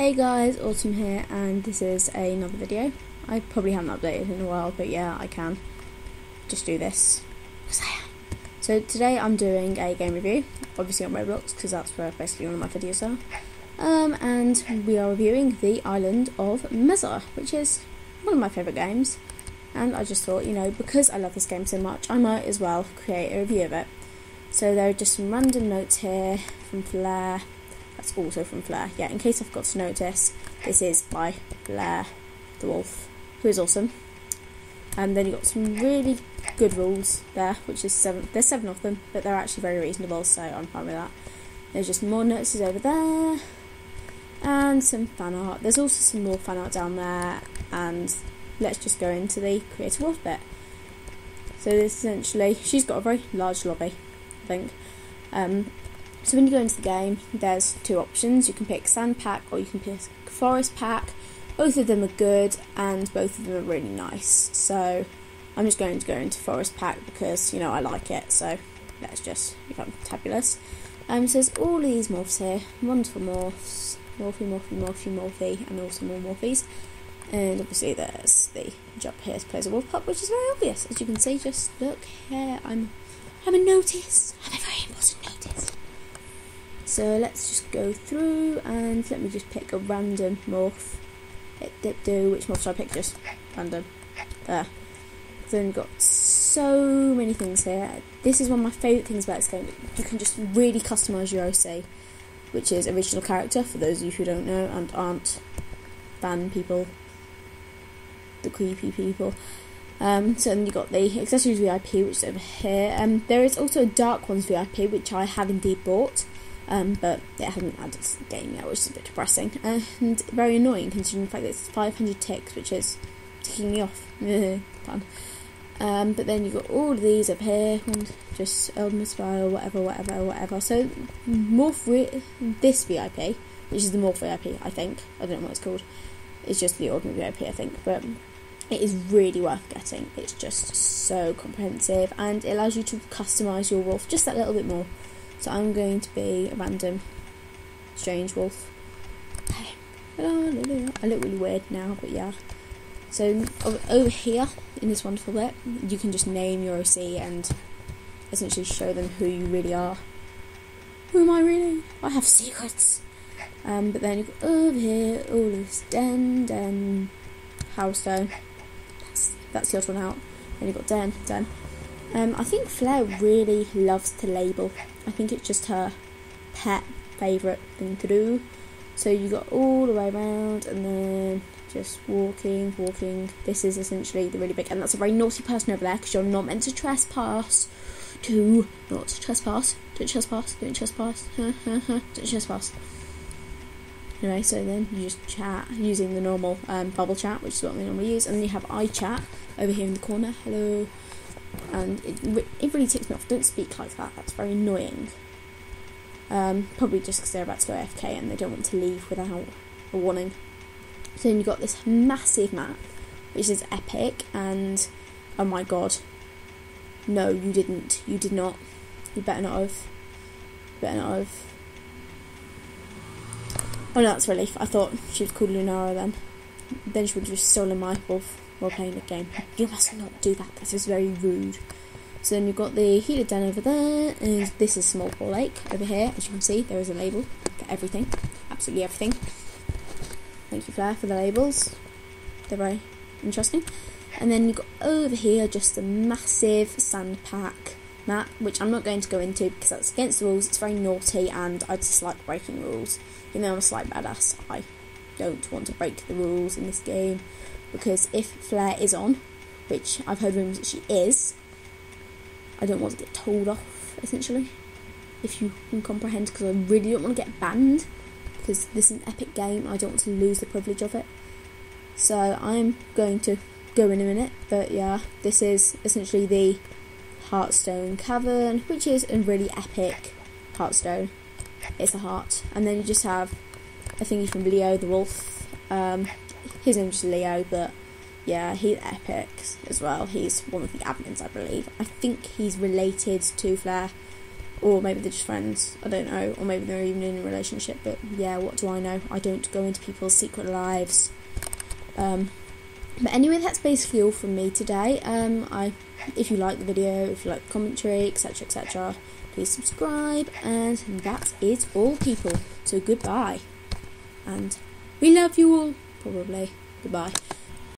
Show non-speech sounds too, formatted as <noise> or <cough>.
Hey guys, Autumn here, and this is another video. I probably haven't updated in a while, but yeah, I can just do this. So today I'm doing a game review, obviously on Roblox, because that's where basically all of my videos are. Um, and we are reviewing the island of Mezaa, which is one of my favourite games. And I just thought, you know, because I love this game so much, I might as well create a review of it. So there are just some random notes here from Flair that's also from Flair. Yeah, in case I forgot to notice, this is by Flair the Wolf, who is awesome. And then you've got some really good rules there, which is seven. There's seven of them, but they're actually very reasonable, so I'm fine with that. There's just more notices over there, and some fan art. There's also some more fan art down there, and let's just go into the Creative Wolf bit. So this essentially, she's got a very large lobby, I think. Um, so when you go into the game, there's two options. You can pick Sand Pack or you can pick Forest Pack. Both of them are good and both of them are really nice. So I'm just going to go into Forest Pack because, you know, I like it. So let's just become fabulous. Um, so there's all these morphs here. Wonderful morphs. Morphy, morphy, morphy, morphy, and also more morphies. And obviously there's the jump here to play as a wolf pup, which is very obvious. As you can see, just look here. I'm I'm a notice. I'm a very important notice. So let's just go through and let me just pick a random morph. It do which morph should I pick? Just random. There. Then got so many things here. This is one of my favourite things about this game. You can just really customise your OC, which is original character for those of you who don't know and aren't fan people, the creepy people. Um, so then you got the accessories VIP, which is over here. Um, there is also a Dark Ones VIP, which I have indeed bought. Um, but it hasn't added to the game yet, which is a bit depressing and very annoying considering the fact that it's 500 ticks, which is ticking me off. Fun. Um, but then you've got all of these up here, and just Elmer Spire, whatever, whatever, whatever. So, Morph, re- this VIP, which is the Morph VIP, I think, I don't know what it's called, it's just the ordinary VIP, I think, but it is really worth getting. It's just so comprehensive, and it allows you to customise your wolf just that little bit more. So I'm going to be a random strange wolf. I look really weird now, but yeah. So over here in this wonderful bit, you can just name your OC and essentially show them who you really are. Who am I really? I have secrets. Um, but then you go over here, all this den, den, Howlstone. That's that's the odd one out. Then you've got den, den. Um, I think Flair really loves to label. I think it's just her pet favourite thing to do. So you got all the way around and then just walking, walking. This is essentially the really big, and that's a very naughty person over there because you're not meant to trespass. Do not trespass. Don't trespass. Don't trespass. <laughs> don't trespass. Anyway, so then you just chat using the normal um, bubble chat, which is what we normally use, and then you have iChat over here in the corner. Hello and it, it really ticks me off. Don't speak like that. That's very annoying. Um, probably just because they're about to go AFK and they don't want to leave without a warning. So then you've got this massive map, which is epic, and oh my god, no, you didn't. You did not. You better not have. You better not have. Oh no, that's relief. I thought she was called Lunara then. Then she would just stolen my wolf while playing the game. You must not do that. That is very rude. So then you've got the heated den over there, and this is Small Pool Lake over here. As you can see, there is a label for everything, absolutely everything. Thank you, Flair, for the labels. They're very interesting. And then you've got over here just a massive sand pack map, which I'm not going to go into because that's against the rules. It's very naughty, and I dislike breaking rules. Even though I'm a slight badass, I don't want to break the rules in this game because if Flair is on, which I've heard rumours that she is, I don't want to get told off, essentially. If you can comprehend, because I really don't want to get banned, because this is an epic game, I don't want to lose the privilege of it. So I'm going to go in a minute, but yeah, this is essentially the Heartstone Cavern, which is a really epic Heartstone. It's a heart, and then you just have a he's from Leo the Wolf. Um, his name's Leo, but yeah, he's epic as well. He's one of the admins, I believe. I think he's related to Flair. or maybe they're just friends. I don't know, or maybe they're even in a relationship. But yeah, what do I know? I don't go into people's secret lives. Um, but anyway, that's basically all from me today. Um, I, if you like the video, if you like the commentary, etc., etc., please subscribe. And that is all, people. So goodbye, and we love you all. Probably goodbye.